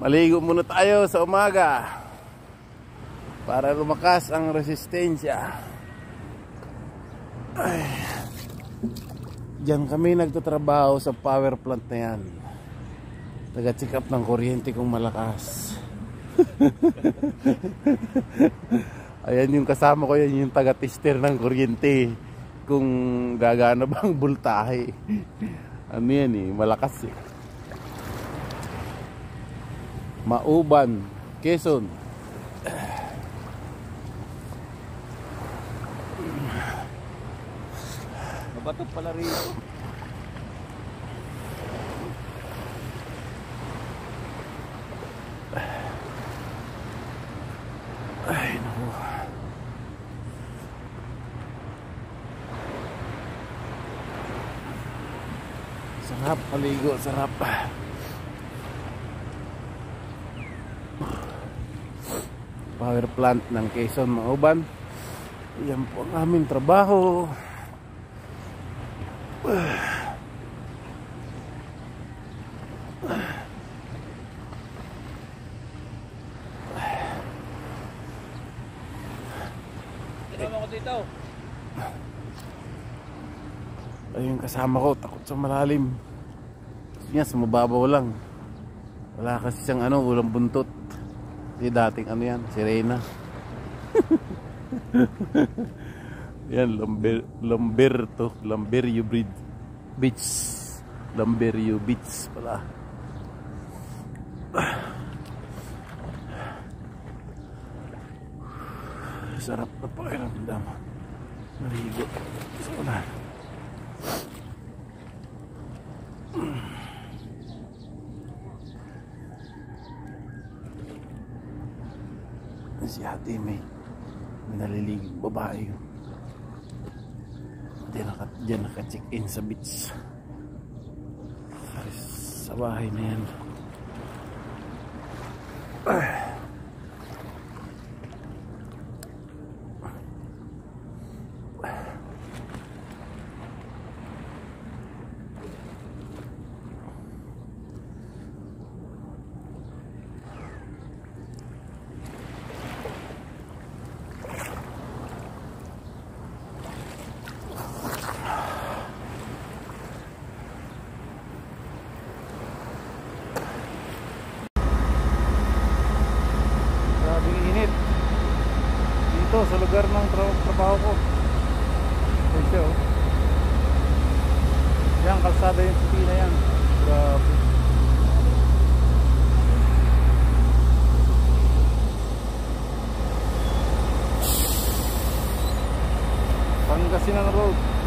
Maligo muna tayo sa umaga para lumakas ang resistensya. Ay. Diyan kami nagtatrabaho sa power plant na yan. Taga-check up ng kuryente kung malakas. Ayan yung kasama ko yan yung taga-tester ng kuryente kung gagana bang bultahe. Ano yan eh, malakas eh. Mauban, Quezon. Mabato pala rito. Ay, naku. Sarap maligo, sarap. Power plant ng Quezon Mauban. Yan po ang aming trabaho. Ayun kasama ko, takot sa malalim. Kasi nga, sa mababaw lang. Wala kasi siyang ano, ulang buntot. Yung dating ano yan, sirena. yan, Lamber, Lamberto, Lamberio Bridge. Beach. Lamberio Beach pala. Sarap na pakiramdam. Maligo. Sa ulan. Si ate may may naliligid babae yun. Diyan naka, naka check in sa beach. Sa bahay na yan Dito sa lugar ng tra- trabaho ko. Ito siya oh. Yan, kalsada yung puti na yan. Grabe. Pangasinan Road.